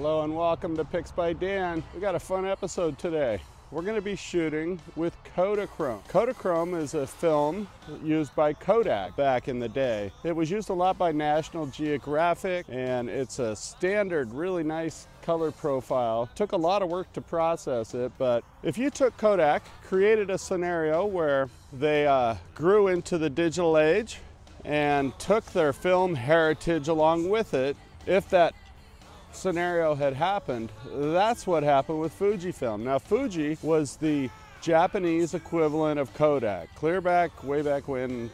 Hello and welcome to PicsByDan. We got a fun episode today. We're going to be shooting with Kodachrome. Kodachrome is a film used by Kodak back in the day. It was used a lot by National Geographic and it's a standard, really nice color profile. Took a lot of work to process it, but if you took Kodak, created a scenario where they uh, grew into the digital age and took their film heritage along with it, if that scenario had happened, that's what happened with Fujifilm. Now, Fuji was the Japanese equivalent of Kodak, clear back, way back when,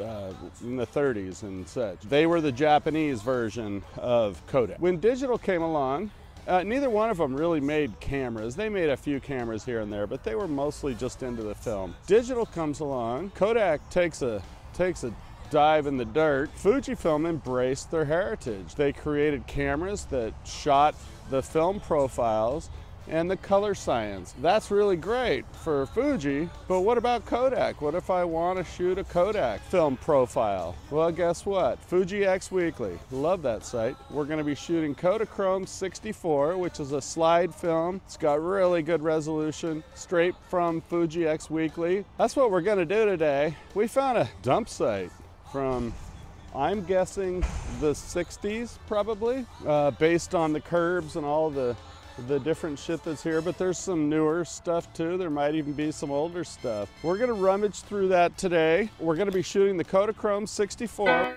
uh, in the 30s and such. They were the Japanese version of Kodak. When digital came along, uh, neither one of them really made cameras. They made a few cameras here and there, but they were mostly just into the film. Digital comes along, Kodak takes a takes a dive in the dirt, Fujifilm embraced their heritage. They created cameras that shot the film profiles and the color science. That's really great for Fuji, but what about Kodak? What if I want to shoot a Kodak film profile? Well, guess what? Fuji X Weekly. Love that site. We're going to be shooting Kodachrome 64, which is a slide film. It's got really good resolution, straight from Fuji X Weekly. That's what we're going to do today. We found a dump site from I'm guessing the 60s probably, uh, based on the curbs and all the the different shit that's here, but there's some newer stuff too. There might even be some older stuff. We're gonna rummage through that today. We're gonna be shooting the Kodachrome 64.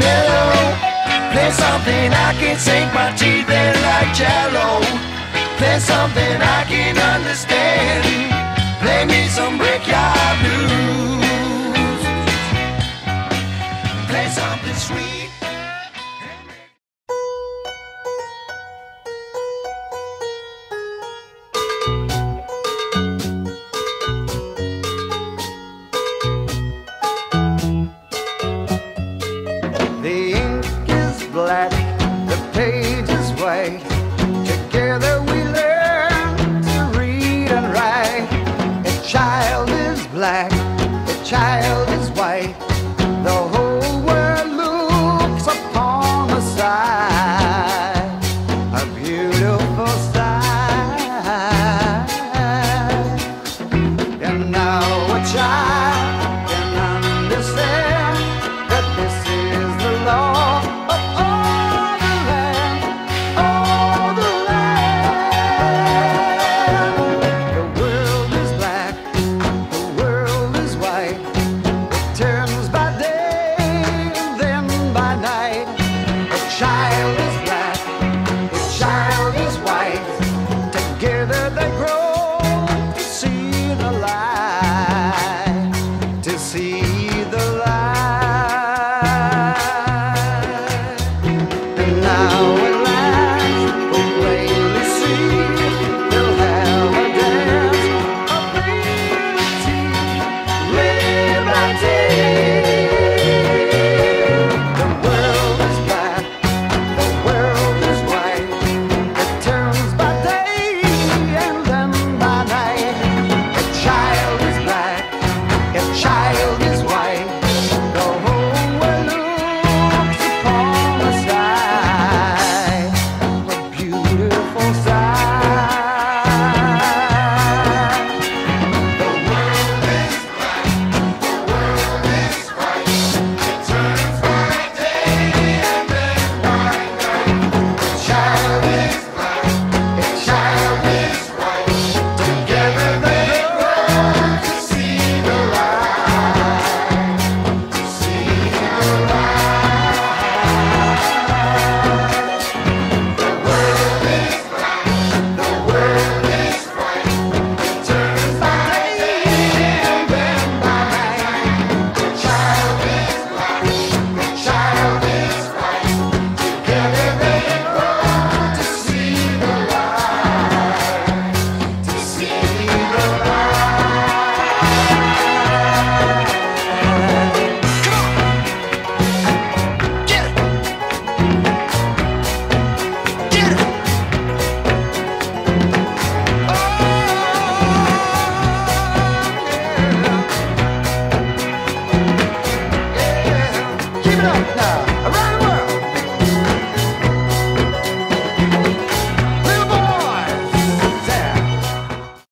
Mellow, Play something I can sink my teeth in like jello. Play something I can understand. Play me some Brickyard Blues.